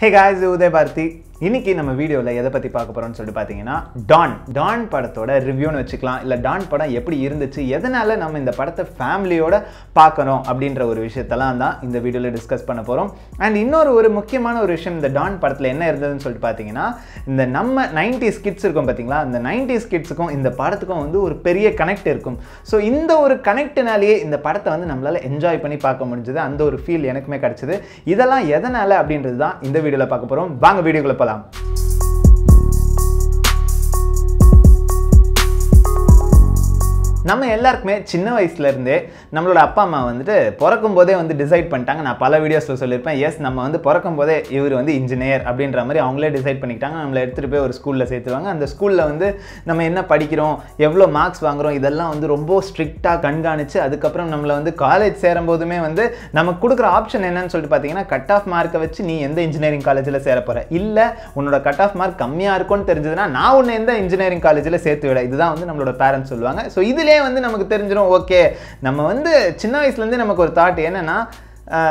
Hey guys, Uday Bharti. இன்னைக்கு நம்ம வீடியோவில் எதை பற்றி பார்க்க போகிறோம்னு சொல்லிட்டு பார்த்தீங்கன்னா டான் டான் படத்தோட ரிவ்யூன்னு வச்சுக்கலாம். இல்லை டான் படம் எப்படி இருந்துச்சு எதனால் நம்ம இந்த படத்தை ஃபேமிலியோட பார்க்கணும் அப்படின்ற ஒரு விஷயத்தெல்லாம் தான் இந்த வீடியோவில் டிஸ்கஸ் பண்ண போகிறோம் அண்ட் இன்னொரு ஒரு முக்கியமான ஒரு விஷயம் இந்த டான் படத்தில் என்ன இருந்ததுன்னு சொல்லிட்டு பார்த்தீங்கன்னா இந்த நம்ம நைன்டி கிட்ஸ் இருக்கும் பார்த்தீங்களா இந்த நைன்டி கிட்ஸுக்கும் இந்த படத்துக்கும் வந்து ஒரு பெரிய கனெக்ட் இருக்கும். ஸோ இந்த ஒரு கனெக்ட்னாலேயே இந்த படத்தை வந்து நம்மளால் என்ஜாய் பண்ணி பார்க்க முடிஞ்சது. அந்த ஒரு ஃபீல் எனக்குமே கிடச்சிது. இதெல்லாம் எதனால் அப்படின்றது தான் இந்த வீடியோவில் பார்க்க போகிறோம் வாங்க வீடியோக்குள்ளே போகலாம் সালাম நம்ம எல்லாருக்குமே சின்ன வயசுலேருந்தே நம்மளோட அப்பா அம்மா வந்துட்டு பிறக்கும் போதே வந்து டிசைட் பண்ணிட்டாங்க. நான் பல வீடியோஸில் சொல்லியிருப்பேன். எஸ் நம்ம வந்து பிறக்கும் போதே இவர் வந்து இன்ஜினியர் அப்படின்ற மாதிரி அவங்களே டிசைட் பண்ணிக்கிட்டாங்க. நம்மளை எடுத்துகிட்டு போய் ஒரு ஸ்கூலில் சேர்த்துருவாங்க. அந்த ஸ்கூலில் வந்து நம்ம என்ன படிக்கிறோம் எவ்வளோ மார்க்ஸ் வாங்குறோம் இதெல்லாம் வந்து ரொம்ப ஸ்ட்ரிக்டாக கண்காணித்து அதுக்கப்புறம் நம்மளை வந்து காலேஜ் சேரும் போதுமே வந்து நமக்கு கொடுக்குற ஆப்ஷன் என்னன்னு சொல்லிட்டு பார்த்தீங்கன்னா கட் ஆஃப் மார்க்கை வச்சு நீ எந்த இன்ஜினியரிங் காலேஜில் சேர போகிற இல்லை உன்னோட கட் ஆஃப் மார்க் கம்மியாக இருக்கும்னு தெரிஞ்சதுன்னா நான் உன்னை எந்த இன்ஜினியரிங் காலேஜில் சேர்த்து விட? இதுதான் வந்து நம்மளோட பேரண்ட்ஸ் சொல்லுவாங்க. ஸோ இதில் இதுலேயே வந்து நமக்கு தெரிஞ்சிடும் ஓகே நம்ம வந்து சின்ன வயசுலேருந்தே நமக்கு ஒரு தாட் என்னென்னா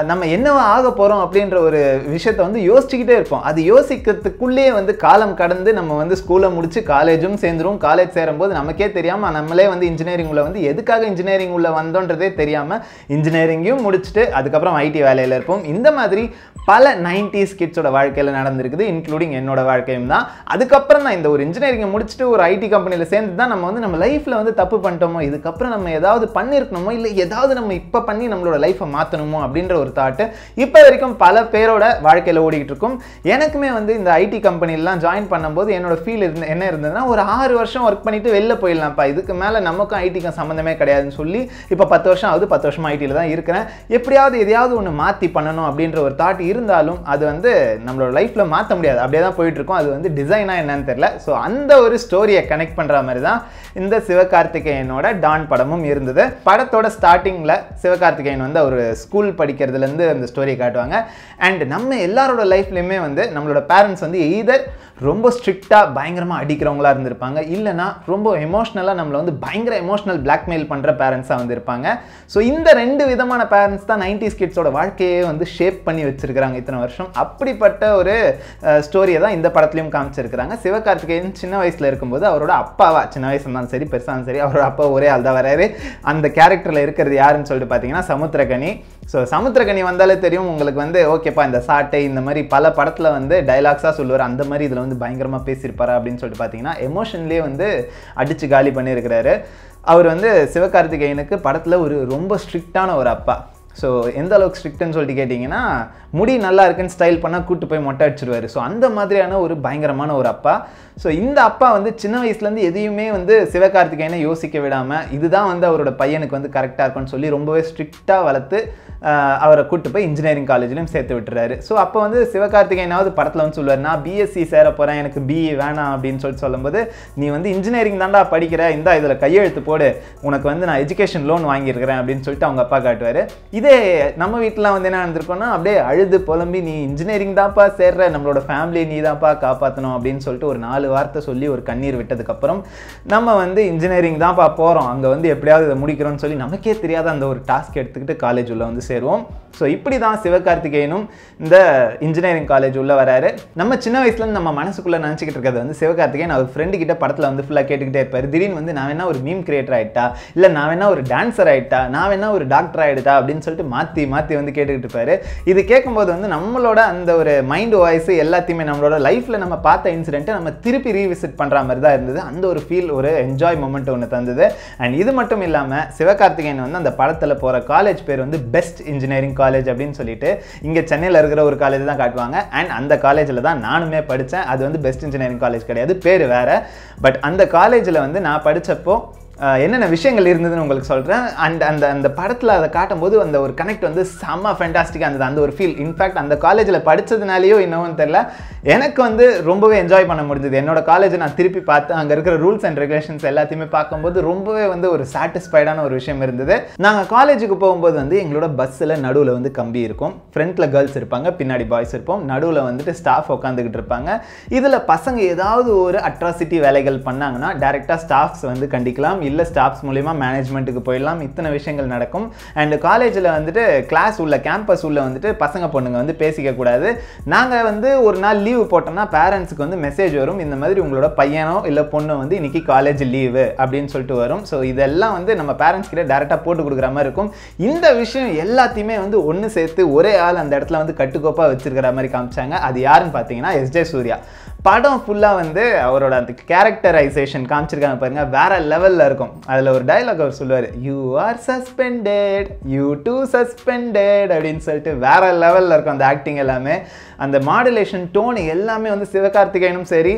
நம்ம என்னவா ஆக போகிறோம் அப்படின்ற ஒரு விஷயத்தை வந்து யோசிச்சுக்கிட்டே இருப்போம். அது யோசிக்கிறதுக்குள்ளேயே வந்து காலம் கடந்து நம்ம வந்து ஸ்கூலை முடித்து காலேஜும் சேர்ந்துரும். காலேஜ் சேரும்போது நமக்கே தெரியாமல் நம்மளே வந்து இன்ஜினியரிங் உள்ள வந்து எதுக்காக இன்ஜினியரிங் உள்ள வந்தோன்றதே தெரியாமல் இன்ஜினியரிங்கையும் முடிச்சுட்டு அதுக்கப்புறம் ஐடி வேலையில் இருப்போம். இந்த மாதிரி பல நைன்டிஸ் கிட்ஸோட வாழ்க்கையில் நடந்திருக்குது இன்க்ளூடிங் என்னோட வாழ்க்கையும் தான். அதுக்கப்புறம் தான் இந்த ஒரு இன்ஜினியரிங்கை முடிச்சுட்டு ஒரு ஐடி கம்பெனியில் சேர்ந்து தான் நம்ம வந்து நம்ம லைஃப்பில் வந்து தப்பு பண்ணிட்டோமோ இதுக்கப்புறம் நம்ம ஏதாவது பண்ணியிருக்கணுமோ இல்லை ஏதாவது நம்ம இப்போ பண்ணி நம்மளோட லைஃப்பை மாற்றணுமோ அப்படின்னு அப்படின்ற ஒரு தாட்டு இப்போ வரைக்கும் பல பேரோட வாழ்க்கையில் ஓடிக்கிட்டு இருக்கும் எனக்குமே வந்து இந்த ஐடி கம்பெனிலாம் ஜாயின் பண்ணும்போது என்னோட ஃபீல் இருந்த என்ன இருந்ததுன்னா ஒரு ஆறு வருஷம் ஒர்க் பண்ணிட்டு வெளில போயிடலாம்ப்பா. இதுக்கு மேலே நமக்கும் ஐடிக்கும் சம்மந்தமே கிடையாதுன்னு சொல்லி இப்போ பத்து வருஷம் ஆகுது பத்து வருஷமாக ஐடியில் தான் இருக்கிறேன். எப்படியாவது எதையாவது ஒன்று மாற்றி பண்ணணும் அப்படின்ற ஒரு தாட் இருந்தாலும் அது வந்து நம்மளோட லைஃப்பில் மாற்ற முடியாது. அப்படியே தான் போயிட்டுருக்கோம். அது வந்து டிசைனாக என்னன்னு தெரியல. ஸோ அந்த ஒரு ஸ்டோரியை கனெக்ட் பண்ணுற மாதிரி தான் இந்த சிவகார்த்திகேயனோட டான் படமும் இருந்தது. படத்தோட ஸ்டார்டிங்கில் சிவகார்த்திகேயன் வந்து ஒரு ஸ்கூல் படிக்கிறதுலேருந்து அந்த ஸ்டோரியை காட்டுவாங்க. அண்ட் நம்ம எல்லாரோட லைஃப்லையுமே வந்து நம்மளோட பேரண்ட்ஸ் வந்து எய்தர் ரொம்ப ஸ்ட்ரிக்டாக பயங்கரமாக அடிக்கிறவங்களா இருந்திருப்பாங்க இல்லைனா ரொம்ப எமோஷ்னலாக நம்மளை வந்து பயங்கர எமோஷ்னல் பிளாக்மெயில் பண்ணுற பேரண்ட்ஸாக வந்து இருப்பாங்க. ஸோ இந்த ரெண்டு விதமான பேரண்ட்ஸ் தான் நைன்டி கிட்ஸோட வாழ்க்கையே வந்து ஷேப் பண்ணி வச்சிருக்கிறாங்க இத்தனை வருஷம். அப்படிப்பட்ட ஒரு ஸ்டோரியை தான் இந்த படத்துலையும் காமிச்சிருக்கிறாங்க. சிவகார்த்திகேயன் சின்ன வயசில் இருக்கும்போது அவரோட அப்பாவா சின்ன வயசு இருந்தாலும் சரி பெருசாக இருந்தாலும் சரி அவரோட அப்பா ஒரே ஆள் தான் வராரு அந்த கேரக்டரில் இருக்கிறது யாருன்னு சொல்லிட்டு பார்த்தீங்கன்னா சமுத்திரகனி ஸோ சமுத்திரக்கனி வந்தாலே தெரியும் உங்களுக்கு வந்து ஓகேப்பா இந்த சாட்டை இந்த மாதிரி பல படத்தில் வந்து டைலாக்ஸாக சொல்லுவார். அந்த மாதிரி இதில் வந்து பயங்கரமாக பேசியிருப்பாரா அப்படின்னு சொல்லிட்டு பார்த்தீங்கன்னா எமோஷன்லேயே வந்து அடித்து காலி பண்ணியிருக்கிறாரு. அவர் வந்து சிவகார்த்திகேயனுக்கு படத்தில் ஒரு ரொம்ப ஸ்ட்ரிக்டான ஒரு அப்பா. ஸோ எந்த அளவுக்கு ஸ்ட்ரிக்ட்னு சொல்லிட்டு கேட்டிங்கன்னா முடி நல்லா இருக்குன்னு ஸ்டைல் பண்ணால் கூட்டு போய் மொட்டை அடிச்சிருவார். ஸோ அந்த மாதிரியான ஒரு பயங்கரமான ஒரு அப்பா. ஸோ இந்த அப்பா வந்து சின்ன வயசுலேருந்து எதையுமே வந்து சிவகார்த்திகேயனை யோசிக்க விடாமல் இதுதான் வந்து அவரோட பையனுக்கு வந்து கரெக்டாக இருக்கும்னு சொல்லி ரொம்பவே ஸ்ட்ரிக்டாக வளர்த்து அவரை கூட்டு போய் இன்ஜினியரிங் காலேஜ்லையும் சேர்த்து விட்டுறாரு. ஸோ அப்போ வந்து சிவகார்த்திகேயனாவது படத்தில் வந்து சொல்லுவார் நான் பிஎஸ்சி சேர போகிறேன் எனக்கு பிஇ வேணாம் அப்படின்னு சொல்லிட்டு சொல்லும்போது நீ வந்து இன்ஜினியரிங் தாண்டா படிக்கிற இந்த இதில் கையெழுத்து போடு உனக்கு வந்து நான் எஜுகேஷன் லோன் வாங்கியிருக்கிறேன் அப்படின்னு சொல்லிட்டு அவங்க அப்பா காட்டுவார். இதே நம்ம வீட்டில் வந்து என்ன நடந்திருக்கோம்னா அப்படியே அழுது புலம்பி நீ இன்ஜினியரிங் தான்ப்பா சேர்ற நம்மளோட ஃபேமிலி நீ தான்ப்பா காப்பாற்றணும் அப்படின்னு சொல்லிட்டு ஒரு நாலு வார்த்தை சொல்லி ஒரு கண்ணீர் விட்டதுக்கப்புறம் நம்ம வந்து இன்ஜினியரிங் தான்ப்பா போகிறோம் அங்கே வந்து எப்படியாவது இதை முடிக்கிறோம்னு சொல்லி நமக்கே தெரியாத அந்த ஒரு டாஸ்க் எடுத்துக்கிட்டு காலேஜ் உள்ளே வந்து சேருவோம். ஸோ இப்படி தான் சிவகார்த்திகேயனும் இந்த இன்ஜினியரிங் காலேஜ் உள்ளே வராரு. நம்ம சின்ன வயசுலேருந்து நம்ம மனசுக்குள்ளே நினச்சிக்கிட்டு இருக்கிறது வந்து சிவகார்த்திகேயன் அவர் ஃப்ரெண்டு கிட்ட படத்தில் வந்து ஃபுல்லாக கேட்டுக்கிட்டே இருப்பார். திடீர்னு வந்து நான் வேணா ஒரு மீம் கிரியேட்டர் ஆகிட்டா இல்லை நான் வேணா ஒரு டான்ஸர் ஆகிட்டா நான் வேணா ஒரு டாக்டர் ஆகிட்டா அப்படின்னு சொல்லிட்டு மாற்றி மாற்றி வந்து கேட்டுக்கிட்டு இருப்பாரு. இது கேட்கும்போது வந்து நம்மளோட அந்த ஒரு மைண்ட் வாய்ஸ் எல்லாத்தையுமே நம்மளோட லைஃப்பில் நம்ம பார்த்த இன்சிடென்ட்டை நம்ம திருப்பி ரீவிசிட் பண்ணுற மாதிரி தான் இருந்தது. அந்த ஒரு ஃபீல் ஒரு என்ஜாய் மூமெண்ட் ஒன்று தந்தது. அண்ட் இது மட்டும் இல்லாமல் சிவகார்த்திகேயன் வந்து அந்த படத்தில் போகிற காலேஜ் பேர் வந்து பெஸ்ட் இன்ஜினியரிங் காலேஜ் அப்படின்னு சொல்லிட்டு இங்கே சென்னையில் இருக்கிற ஒரு காலேஜ் தான் காட்டுவாங்க. அண்ட் அந்த காலேஜில் தான் நானுமே படித்தேன் அது வந்து பெஸ்ட் இன்ஜினியரிங் காலேஜ் கிடையாது. பேர் வேறு. பட் அந்த காலேஜில் வந்து நான் படித்தப்போ என்னென்ன விஷயங்கள் இருந்ததுன்னு உங்களுக்கு சொல்கிறேன் அண்ட் அந்த அந்த படத்தில் அதை காட்டும்போது அந்த ஒரு கனெக்ட் வந்து செம்ம ஃபேண்டாஸ்டிக்காக இருந்தது. அந்த ஒரு ஃபீல் இன்ஃபேக்ட் அந்த காலேஜில் படித்ததுனாலேயோ என்னவோன்னு தெரில எனக்கு வந்து ரொம்பவே என்ஜாய் பண்ண முடிஞ்சது. என்னோட காலேஜை நான் திருப்பி பார்த்து அங்கே இருக்கிற ரூல்ஸ் அண்ட் ரெகுலேஷன்ஸ் எல்லாத்தையுமே பார்க்கும்போது ரொம்பவே வந்து ஒரு சாட்டிஸ்ஃபைடான ஒரு விஷயம் இருந்தது. நாங்கள் காலேஜுக்கு போகும்போது வந்து எங்களோட பஸ்ஸில் நடுவில் வந்து கம்பி இருக்கும். ஃப்ரண்ட்டில் கேர்ள்ஸ் இருப்பாங்க பின்னாடி பாய்ஸ் இருப்போம். நடுவில் வந்துட்டு ஸ்டாஃப் உட்காந்துக்கிட்டு இருப்பாங்க. இதில் பசங்க ஏதாவது ஒரு அட்ராசிட்டி வேலைகள் பண்ணாங்கன்னா டேரெக்டாக ஸ்டாஃப்ஸ் வந்து கண்டிக்கலாம். இல்லை ஸ்டாஃப்ஸ் மூலிமா மேனேஜ்மெண்ட்டுக்கு போயிடலாம். இத்தனை விஷயங்கள் நடக்கும். அண்ட் காலேஜில் வந்துட்டு கிளாஸ் உள்ள கேம்பஸ் உள்ள வந்துட்டு பசங்க பொண்ணுங்க வந்து பேசிக்க கூடாது. நாங்கள் வந்து ஒரு நாள் லீவு போட்டோம்னா பேரண்ட்ஸுக்கு வந்து மெசேஜ் வரும். இந்த மாதிரி உங்களோட பையனோ இல்லை பொண்ணோ வந்து இன்றைக்கி காலேஜ் லீவு அப்படின்னு சொல்லிட்டு வரும். ஸோ இதெல்லாம் வந்து நம்ம பேரண்ட்ஸ் கிட்ட டேரெக்டாக போட்டு கொடுக்குற மாதிரி இருக்கும். இந்த விஷயம் எல்லாத்தையுமே வந்து ஒன்று சேர்த்து ஒரே ஆள் அந்த இடத்துல வந்து கட்டுக்கோப்பாக வச்சுருக்கிற மாதிரி காமிச்சாங்க. அது யாருன்னு பார்த்தீங்கன்னா எஸ்ஜே சூர்யா படம் ஃபுல்லாக வந்து அவரோட அந்த கேரக்டரைசேஷன் காமிச்சிருக்காங்க பாருங்க. வேற லெவலில் இருக்கும். அதில் ஒரு டைலாக் அவர் சொல்லுவார் you are suspended you too suspended அப்படின்னு சொல்லிட்டு வேற லெவலில் இருக்கும் அந்த ஆக்டிங் எல்லாமே. அந்த மாடுலேஷன் டோன் எல்லாமே வந்து சிவகார்த்திகேயனும் சரி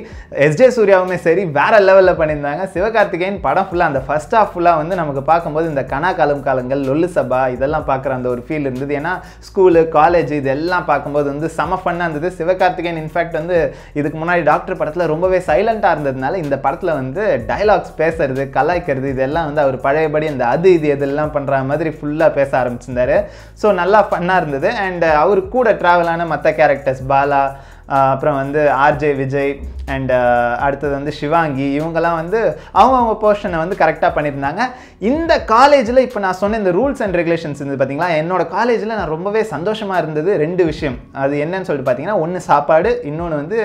எஸ்ஜே சூர்யாவுமே சரி வேற லெவலில் பண்ணியிருந்தாங்க. சிவகார்த்திகேயன் படம் ஃபுல்லாக அந்த ஃபர்ஸ்ட் ஹாஃப் ஃபுல்லாக வந்து நமக்கு பார்க்கும்போது இந்த கனா காலம் காலங்கள் லொல்லு சபா இதெல்லாம் பார்க்குற அந்த ஒரு ஃபீல் இருந்தது. ஏன்னா ஸ்கூலு காலேஜ் இதெல்லாம் பார்க்கும்போது வந்து செம ஃபன்னாக இருந்தது. சிவகார்த்திகேயன் இன்ஃபேக்ட் வந்து இதுக்கு முன்னாடி டாக்டர் படத்தில் ரொம்பவே சைலண்ட்டாக இருந்ததுனால இந்த படத்தில் வந்து டைலாக்ஸ் பேசுறது கலாய்க்கிறது இதெல்லாம் வந்து அவர் பழையபடி அந்த அது இது இதெல்லாம் பண்ணுற மாதிரி ஃபுல்லாக பேச ஆரம்பிச்சிருந்தாரு. ஸோ நல்லா ஃபன்னாக இருந்தது. அண்ட் அவர் கூட ட்ராவலான மற்ற கேரக்டர்ஸ் பாலா அப்புறம் வந்து ஆர்ஜே விஜய் அண்ட் அடுத்தது வந்து சிவாங்கி இவங்கெல்லாம் வந்து அவங்கவுங்க போர்ஷனை வந்து கரெக்டாக பண்ணியிருந்தாங்க. இந்த காலேஜில் இப்போ நான் சொன்ன இந்த ரூல்ஸ் அண்ட் ரெகுலேஷன்ஸ் இருந்து பார்த்தீங்களா என்னோட காலேஜில் நான் ரொம்பவே சந்தோஷமாக இருந்தது ரெண்டு விஷயம். அது என்னன்னு சொல்லிட்டு பார்த்தீங்கன்னா ஒன்று சாப்பாடு இன்னொன்று வந்து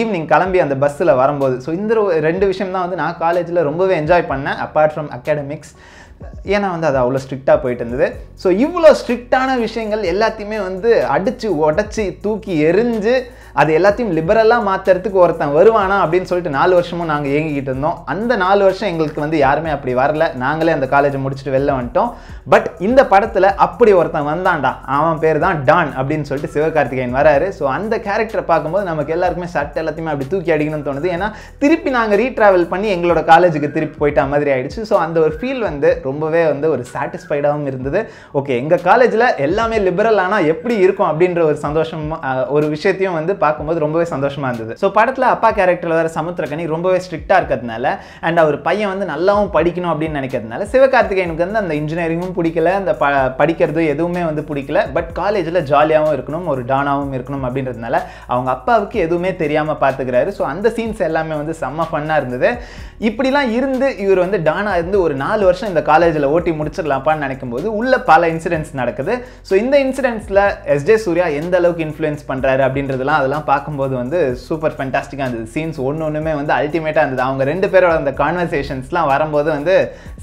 ஈவினிங் கிளம்பி அந்த பஸ்ஸில் வரும்போது. ஸோ இந்த ஒரு ரெண்டு விஷயம் தான் வந்து நான் காலேஜில் ரொம்பவே என்ஜாய் பண்ணேன் அப்பார்ட் ஃப்ரம் அகாடமிக்ஸ் ஏன்னா வந்து அது அவ்வளோ ஸ்ட்ரிக்டாக போயிட்டு இருந்தது. ஸோ இவ்வளோ ஸ்ட்ரிக்டான விஷயங்கள் எல்லாத்தையுமே வந்து அடித்து உடச்சி தூக்கி எரிஞ்சு அது எல்லாத்தையும் லிபரலாக மாற்றுறதுக்கு ஒருத்தன் வருவானா அப்படின்னு சொல்லிட்டு நாலு வருஷமும் நாங்கள் ஏங்கிக்கிட்டு இருந்தோம். அந்த நாலு வருஷம் எங்களுக்கு வந்து யாருமே அப்படி வரல. நாங்களே அந்த காலேஜை முடிச்சுட்டு வெளில வந்துட்டோம். பட் இந்த படத்தில் அப்படி ஒருத்தன் வந்தான்டா. அவன் பேர் தான் டான் அப்படின்னு சொல்லிட்டு சிவகார்த்திகேயன் வராரு. ஸோ அந்த கேரக்டரை பார்க்கும்போது நமக்கு எல்லாருக்குமே சட்டை எல்லாத்தையுமே அப்படி தூக்கி அடிக்கணும்னு தோணுது. ஏன்னா திருப்பி நாங்கள் ரீட்ராவல் பண்ணி எங்களோட காலேஜுக்கு திருப்பி போயிட்ட மாதிரி ஆயிடுச்சு. ஸோ அந்த ஒரு ஃபீல் வந்து ரொம்பவே வந்து ஒரு சாட்டிஸ்ஃபைடாகவும் இருந்தது. ஓகே எங்கள் காலேஜில் எல்லாமே லிபரல் ஆனால் எப்படி இருக்கும் அப்படின்ற ஒரு சந்தோஷம் ஒரு விஷயத்தையும் வந்து பார்க்கும்போது ரொம்பவே சந்தோஷமாக இருந்தது. ஸோ படத்தில் அப்பா கேரக்டரில் வர சமுத்திரக்கனி ரொம்பவே ஸ்ட்ரிக்டாக இருக்கிறதுனால அண்ட் அவர் பையன் வந்து நல்லாவும் படிக்கணும் அப்படின்னு நினைக்கிறதுனால சிவகார்த்திகேயனுக்கு வந்து அந்த இன்ஜினியரிங்கும் பிடிக்கல அந்த ப படிக்கிறதும் எதுவுமே வந்து பிடிக்கல. பட் காலேஜில் ஜாலியாகவும் இருக்கணும் ஒரு டானாகவும் இருக்கணும் அப்படின்றதுனால அவங்க அப்பாவுக்கு எதுவுமே தெரியாமல் பார்த்துக்கிறாரு ஸோ அந்த சீன்ஸ் எல்லாமே வந்து செம்ம ஃபன்னாக இருந்தது. இப்படிலாம் இருந்து இவர் வந்து டானா இருந்து ஒரு நாலு வருஷம் இந்த காலேஜில் ஓட்டி முடிச்சிடலாப்பான்னு நினைக்கும் போது உள்ள பல இன்சிடென்ட்ஸ் நடக்குது. ஸோ இந்த இன்சிடென்ட்ஸில் எஸ்ஜே சூர்யா எந்த அளவுக்கு இன்ஃப்ளூயன்ஸ் பண்ணுறாரு அப்படின்றதுலாம் அதெல்லாம் பார்க்கும்போது வந்து சூப்பர் ஃபென்டாஸ்டிக்காக இருந்தது. சீன்ஸ் ஒன்று ஒன்றுமே வந்து அல்டிமேட்டாக இருந்தது. அவங்க ரெண்டு பேரோட அந்த கான்வர்சேஷன்ஸ்லாம் வரும்போது வந்து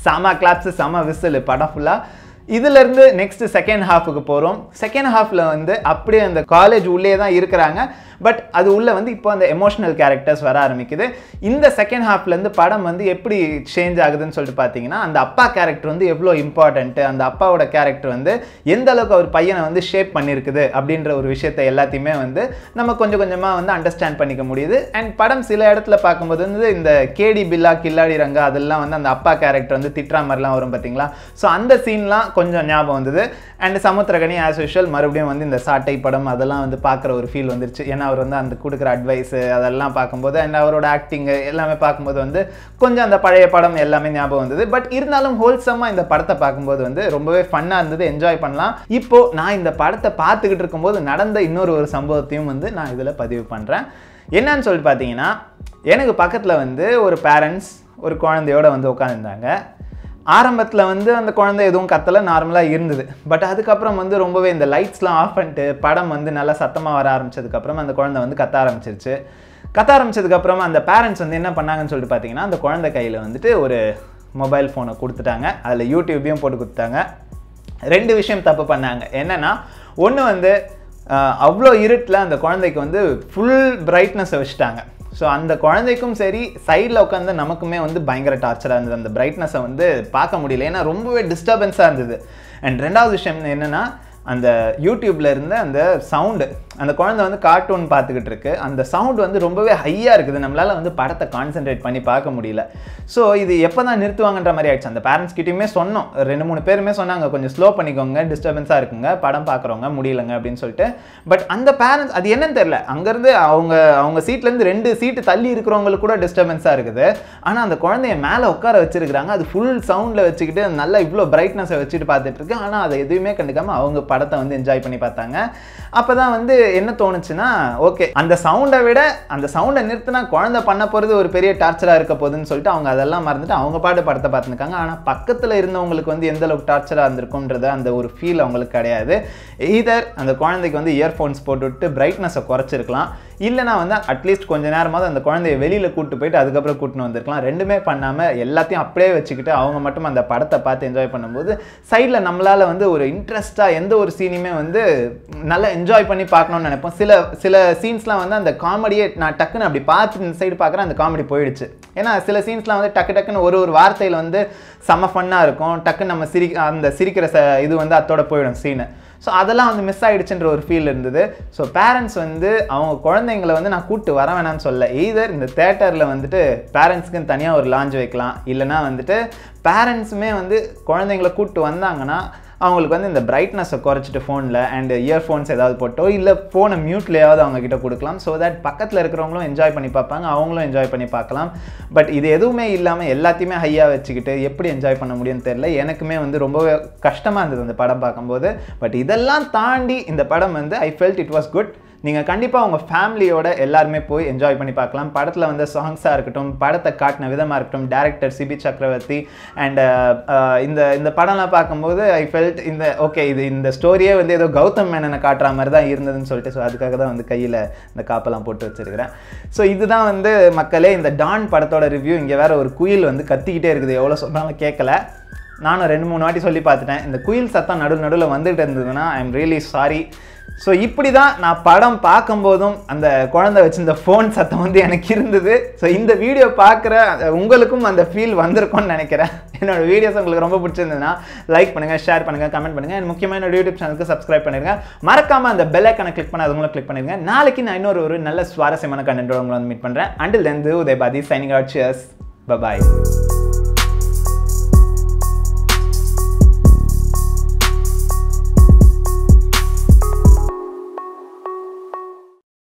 செம கிளாப்ஸு செம விசில் படம் ஃபுல்லாக இதுலேருந்து நெக்ஸ்ட் செகண்ட் ஹாஃபுக்கு போகிறோம் செகண்ட் ஹாஃபில் வந்து அப்படியே அந்த காலேஜ் உள்ளே தான் இருக்கிறாங்க. பட் அது உள்ளே வந்து இப்போ அந்த எமோஷனல் கேரக்டர்ஸ் வர ஆரம்பிக்குது. இந்த செகண்ட் ஹாஃப்லேருந்து படம் வந்து எப்படி சேஞ்ச் ஆகுதுன்னு சொல்லிட்டு பார்த்தீங்கன்னா அந்த அப்பா கேரக்டர் வந்து எவ்வளோ இம்பார்ட்டண்ட்டு அந்த அப்பாவோட கேரக்டர் வந்து எந்த அளவுக்கு அவர் பையனை வந்து ஷேப் பண்ணியிருக்குது அப்படின்ற ஒரு விஷயத்தை எல்லாத்தையுமே வந்து நம்ம கொஞ்சம் கொஞ்சமாக வந்து அண்டர்ஸ்டாண்ட் பண்ணிக்க முடியுது. அண்ட் படம் சில இடத்துல பார்க்கும்போது வந்து இந்த கேடி பில்லா கில்லாடி ரங்கா அதெல்லாம் வந்து அந்த அப்பா கேரக்டர் வந்து திட்டுற மாதிரிலாம் வரும் பார்த்தீங்களா ஸோ அந்த சீன்லாம் கொஞ்சம் ஞாபகம் வந்தது. அண்ட் சமுத்திரகனி ஆஸ் யூஷுவல் மறுபடியும் வந்து இந்த சாட்டை படம் அதெல்லாம் வந்து பார்க்குற ஒரு ஃபீல் வந்துருச்சு. ஏன்னா அவர் வந்து அந்த கொடுக்குற அட்வைஸு அதெல்லாம் பார்க்கும்போது அண்ட் அவரோட ஆக்டிங்கு எல்லாமே பார்க்கும்போது வந்து கொஞ்சம் அந்த பழைய படம் எல்லாமே ஞாபகம் வந்தது. பட் இருந்தாலும் ஹோல்சமாக இந்த படத்தை பார்க்கும்போது வந்து ரொம்பவே ஃபன்னாக இருந்தது. என்ஜாய் பண்ணலாம். இப்போ நான் இந்த படத்தை பார்த்துக்கிட்டு இருக்கும்போது நடந்த இன்னொரு ஒரு சம்பவத்தையும் வந்து நான் இதில் பதிவு பண்ணுறேன் என்னன்னு சொல்லிட்டு பார்த்தீங்கன்னா எனக்கு பக்கத்தில் வந்து ஒரு பேரண்ட்ஸ் ஒரு குழந்தையோட வந்து உட்காந்துருந்தாங்க ஆரம்பத்தில் வந்து அந்த குழந்தை எதுவும் கத்தலை நார்மலாக இருந்தது. பட் அதுக்கப்புறம் வந்து ரொம்பவே இந்த லைட்ஸ்லாம் ஆஃப் பண்ணிட்டு படம் வந்து நல்லா சத்தமாக வர ஆரம்பிச்சதுக்கப்புறம் அந்த குழந்தை வந்து கத்த ஆரம்பிச்சிருச்சு. கத்த ஆரம்பிச்சதுக்கப்புறம் அந்த பேரண்ட்ஸ் வந்து என்ன பண்ணாங்கன்னு சொல்லிட்டு பார்த்தீங்கன்னா அந்த குழந்தை கையில் வந்துட்டு ஒரு மொபைல் ஃபோனை கொடுத்துட்டாங்க. அதில் யூடியூப்பையும் போட்டு கொடுத்தாங்க ரெண்டு விஷயம் தப்பு பண்ணாங்க. என்னன்னா ஒன்று வந்து அவ்வளோ இருட்டில் அந்த குழந்தைக்கு வந்து ஃபுல் பிரைட்னஸை வச்சுட்டாங்க. ஸோ அந்த குழந்தைக்கும் சரி சைடில் உட்காந்து நமக்குமே வந்து பயங்கர டார்ச்சராக இருந்தது. அந்த பிரைட்னஸை வந்து பார்க்க முடியல. ஏன்னா ரொம்பவே டிஸ்டர்பன்ஸாக இருந்தது. அண்ட் ரெண்டாவது விஷயம் என்னென்னா அந்த யூடியூப்பில் இருந்த அந்த சவுண்டு அந்த குழந்தை வந்து கார்ட்டூன் பார்த்துக்கிட்டு இருக்கு அந்த சவுண்ட் வந்து ரொம்பவே ஹையாக இருக்குது. நம்மளால் வந்து படத்தை கான்சென்ட்ரேட் பண்ணி பார்க்க முடியல. ஸோ இது எப்போ தான் நிறுத்துவாங்கன்ற மாதிரி ஆயிடுச்சு. அந்த பேரண்ட்ஸ் கிட்டேயுமே சொன்னோம். ரெண்டு மூணு பேருமே சொன்னாங்க கொஞ்சம் ஸ்லோ பண்ணிக்கோங்க டிஸ்டர்பன்ஸாக இருக்குங்க படம் பார்க்குறவங்க முடியலங்க அப்படின்னு சொல்லிட்டு. பட் அந்த பேரண்ட்ஸ் அது என்னன்னு தெரியல. அங்கேருந்து அவங்க அவங்க சீட்லேருந்து ரெண்டு சீட்டு தள்ளி இருக்கிறவங்களுக்கு கூட டிஸ்டர்பன்ஸாக இருக்குது. ஆனால் அந்த குழந்தைய மேலே உட்கார வச்சிருக்கிறாங்க. அது ஃபுல் சவுண்டில் வச்சுக்கிட்டு நல்லா இவ்வளோ பிரைட்னஸை வச்சுட்டு பார்த்துட்டு இருக்கு. ஆனால் அதை எதுவுமே கண்டுக்காமல் அவங்க படத்தை வந்து என்ஜாய் பண்ணி பார்த்தாங்க. அப்போ தான் வந்து என்ன தோணுச்சுன்னா ஓகே அந்த சவுண்டை விட அந்த சவுண்டை நிறுத்தினா குழந்தை பண்ண போகிறது ஒரு பெரிய டார்ச்சராக இருக்க போகுதுன்னு சொல்லிட்டு அவங்க அதெல்லாம் மறந்துட்டு அவங்க பாட்டு படத்தை பார்த்துருக்காங்க ஆனால் பக்கத்தில் இருந்தவங்களுக்கு வந்து எந்த அளவுக்கு டார்ச்சராக இருந்திருக்குன்றது அந்த ஒரு ஃபீல் அவங்களுக்கு கிடையாது. ஈதர் அந்த குழந்தைக்கு வந்து இயர்ஃபோன்ஸ் போட்டுவிட்டு பிரைட்னஸை குறைச்சிருக்கலாம். இல்லைனா வந்து அட்லீஸ்ட் கொஞ்ச நேரமாவது அந்த குழந்தைய வெளியில் கூட்டு போயிட்டு அதுக்கப்புறம் கூட்டின்னு வந்திருக்கலாம். ரெண்டுமே பண்ணாமல் எல்லாத்தையும் அப்படியே வச்சுக்கிட்டு அவங்க மட்டும் அந்த படத்தை பார்த்து என்ஜாய் பண்ணும்போது சைடில் நம்மளால் வந்து ஒரு இன்ட்ரெஸ்ட்டாக எந்த ஒரு சீனையுமே வந்து நல்லா என்ஜாய் பண்ணி பார்க்கணும்னு நினைப்போம். சில சில சீன்ஸ்லாம் வந்து அந்த காமெடியே நான் டக்குன்னு அப்படி பார்த்து இந்த சைடு பார்க்குறேன் அந்த காமெடி போயிடுச்சு. ஏன்னா சில சீன்ஸ்லாம் வந்து டக்கு டக்குன்னு ஒரு ஒரு வார்த்தையில் வந்து செம ஃபன்னாக இருக்கும். டக்குன்னு நம்ம சிரி அந்த சிரிக்கிற ச இது வந்து அத்தோட போயிடும் சீனு ஸோ அதெல்லாம் வந்து மிஸ் ஆகிடுச்சுன்ற ஒரு ஃபீல் இருந்தது. ஸோ பேரண்ட்ஸ் வந்து அவங்க குழந்தைங்களை வந்து நான் கூப்பிட்டு வர வேணாம்னு சொல்ல. எய்தர் இந்த தேட்டரில் வந்துட்டு பேரண்ட்ஸ்க்குன்னு தனியாக ஒரு லான்ச் வைக்கலாம். இல்லைனா வந்துட்டு பேரண்ட்ஸுமே வந்து குழந்தைங்களை கூப்பிட்டு வந்தாங்கன்னா அவங்களுக்கு வந்து இந்த பிரைட்னஸை குறைச்சிட்டு ஃபோனில் அண்ட் இயர்ஃபோன்ஸ் ஏதாவது போட்டோ இல்லை ஃபோனை மியூட்லேயாவது அவங்கக்கிட்ட கொடுக்கலாம். ஸோ தட் பக்கத்தில் இருக்கிறவங்களும் என்ஜாய் பண்ணி பார்ப்பாங்க அவங்களும் என்ஜாய் பண்ணி பார்க்கலாம். பட் இது எதுவுமே இல்லாமல் எல்லாத்தையுமே ஹையாக வச்சுக்கிட்டு எப்படி என்ஜாய் பண்ண முடியும்னு தெரில எனக்குமே வந்து ரொம்பவே கஷ்டமாக இருந்தது அந்த படம் பார்க்கும்போது. பட் இதெல்லாம் தாண்டி இந்த படம் வந்து I felt it was good நீங்கள் கண்டிப்பாக உங்கள் ஃபேமிலியோட எல்லாருமே போய் என்ஜாய் பண்ணி பார்க்கலாம். படத்தில் வந்து சாங்ஸாக இருக்கட்டும் படத்தை காட்டின விதமாக இருக்கட்டும் டேரக்டர் சிபி சக்கரவர்த்தி அண்ட் uh, uh, இந்த இந்த படம்லாம் பார்க்கும்போது ஐ ஃபெல்ட் இந்த ஓகே இது இந்த ஸ்டோரியே வந்து ஏதோ கௌதம் மேனனை காட்டுற மாதிரி தான் இருந்ததுன்னு சொல்லிட்டு ஸோ அதுக்காக தான் வந்து கையில் இந்த காப்பெல்லாம் போட்டு வச்சிருக்கிறேன். ஸோ இதுதான் வந்து மக்களே இந்த டான் படத்தோட ரிவ்யூ இங்கே வேறு ஒரு குயில் வந்து கத்திக்கிட்டே இருக்குது. எவ்வளோ சொன்னாலும் கேட்கல. நானும் ரெண்டு மூணு வாட்டி சொல்லி பார்த்துட்டேன். இந்த குயில் சத்தம் நடு நடுவில் வந்துட்டு இருந்ததுன்னா I am really sorry so இப்படி தான் நான் படம் பார்க்கும்போதும் அந்த குழந்தை வச்சிருந்த ஃபோன் சத்தம் வந்து எனக்கு இருந்தது. ஸோ இந்த வீடியோ பார்க்குற உங்களுக்கும் அந்த ஃபீல் வந்திருக்கும்னு நினைக்கிறேன். என்னோட வீடியோஸ் உங்களுக்கு ரொம்ப பிடிச்சிருந்ததுன்னா லைக் பண்ணுங்கள் ஷேர் பண்ணுங்கள் கமெண்ட் பண்ணுங்கள் and முக்கியமாக என்னோட யூடியூப் சேனலுக்கு சப்ஸ்கிரைப் பண்ணிருங்க. மறக்காமல் அந்த பெல் ஐக்கனை கிளிக் பண்ணாதவங்களும் கிளிக் பண்ணிருங்க. நாளைக்கு நான் இன்னொரு ஒரு நல்ல சுவாரஸ்யமான கண்டென்ட்டோட உங்களை வந்து மீட் பண்ணுறேன் until then Udhayabathi signing out cheers bye bye